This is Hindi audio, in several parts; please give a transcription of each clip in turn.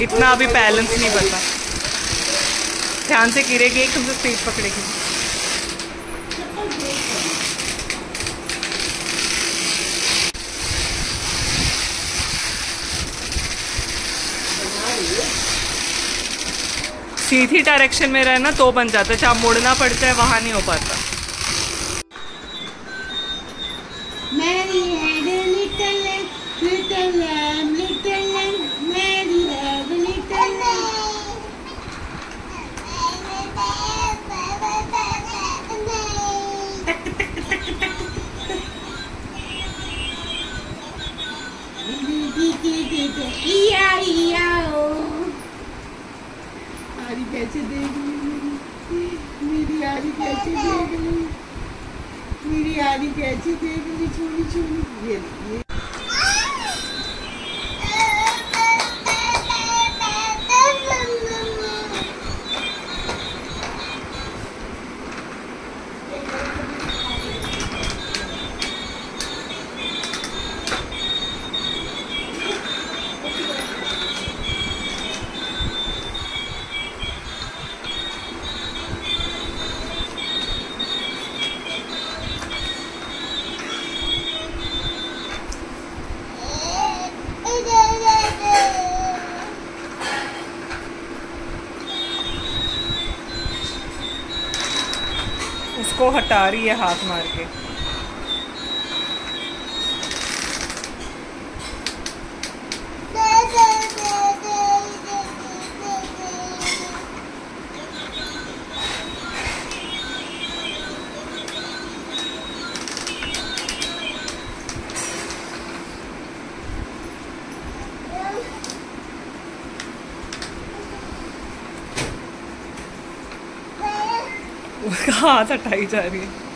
इतना अभी बैलेंस नहीं बनता ध्यान से गिरेगी एकदम से स्पीड पकड़ेगी। सीधी डायरेक्शन में रहना तो बन जाता है। जहाँ मुड़ना पड़ता है वहाँ नहीं हो पाता। Yeah, yeah. आरी कैसे देख ली मेरी आरी कैसे देख ली मेरी आरी कैसे देख ली छोड़ी छोटी ये। उसको हटा रही है हाथ मार के। हाथ हटाई जा रही है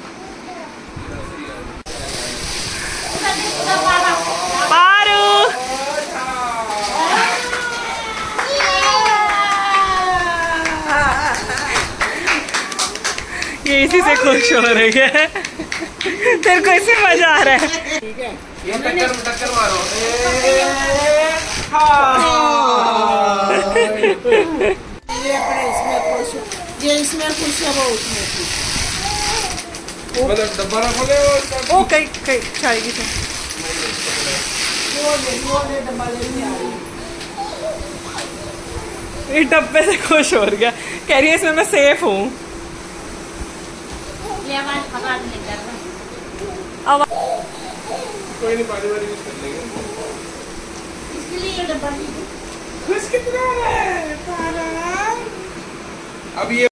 ये इसी से खुश हो रही है तेरे को इसी मज़ा आ रहा है ये टक्कर टक्कर मारो ए, हाँ। ये अपने इसमें खुश हो। ये इसमें खुश है। वो उसमें मतलब डब्बा खोले और ओ कई कई जाएगी तो। वो ले वो ले डब्बा लेके आ रही ये डब्बे से खुश हो है। कह रही है इसमें मैं सेफ़ हूँ। कोई नहीं पानी वाली यूज़ कर लेंगे। इसके लिए ये डब्बा खुश कितना है अब ये